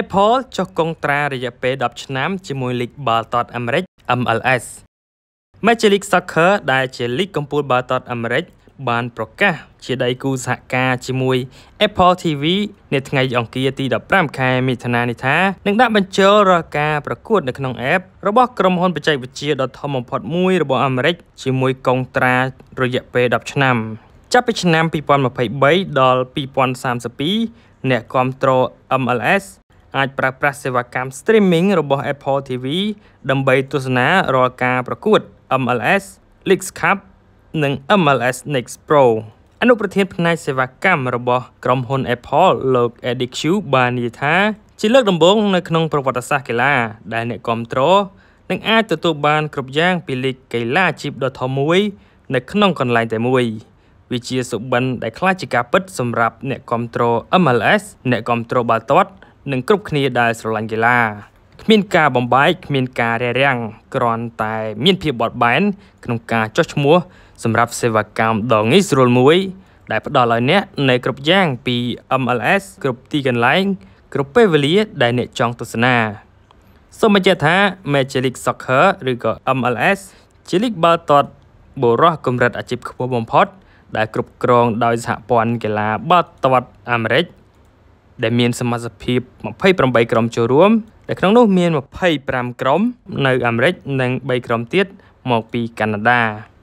Apple ចុះកុងត្រារយៈពេល10ឆ្នាំជាមួយលីកបាល់ទាត់អាមេរិក MLS Major League Soccer ដែលជាលីកកំពូលបាល់ទាត់អាមេរិកបានប្រកាសជាដៃគូសហការជាមួយ Apple TV នៅថ្ងៃអង្គារទី15ខែមិថុនានេះថានឹងដាក់បញ្ចូលរាល់ការប្រកួតនៅក្នុង App របស់ក្រុមហ៊ុនបច្ចេកវិទ្យាដ៏ធំបំផុតមួយរបស់អាមេរិកជាមួយកុងត្រារយៈពេល10ឆ្នាំចាប់ពីឆ្នាំ2023ដល់2032អ្នកគ្រប់គ្រង MLS អាចប្រើប្រាស់សេវាកម្ម streaming របស់ Apple TV ដើម្បីទស្សនារាល់ការប្រកួត MLS League Cup និង MLS Next Pro អនុប្រធានផ្នែកសេវាកម្មរបស់ក្រុមហ៊ុន Apple លោក Eddie Q បាននិយាយថា ជាលើកដំបូងនៅក្នុងប្រវត្តិសាស្ត្រកីឡាដែលអ្នកគ្រប់គ្រងនឹងអាចទទួលបានគ្រប់យ៉ាងពីលីកកីឡាអាជីពដ៏ធំមួយនៅក្នុងកន្លែងតែមួយវាជាសុបិនដែលខ្លះជាការពិតសម្រាប់អ្នកគ្រប់គ្រង MLS អ្នកគ្រប់គ្រងបាល់ទាត់ និងគ្រប់គ្នាដែលស្រឡាញ់កីឡាគ្មានការបំបែកគ្មានការរារាំងគ្រាន់តែមានភាពបត់បែនក្នុងការចុះឈ្មោះសម្រាប់សេវាកម្មដ៏ងាយស្រួលមួយ ដែលផ្ដល់ឲ្យអ្នកនៅគ្រប់យ៉ាងពី MLS គ្រប់ទីកន្លែងគ្រប់ពេលវេលាដែលអ្នកចង់ទស្សនាសូមបញ្ជាក់ថា Major League Soccer ឬក៏ MLS ជាលីកបាល់ទាត់បុរសកម្រិតអាជីពខ្ពស់បំផុត ដែលគ្រប់គ្រងដោយសហព័ន្ធកីឡាបាល់ទាត់អាមេរិក ដែលមានសមាជិកភាព28ក្រុមចូលរួមដែលក្នុងនោះមាន25ក្រុមនៅអាមេរិកនិង3ក្រុមទៀតមកពីកាណាដា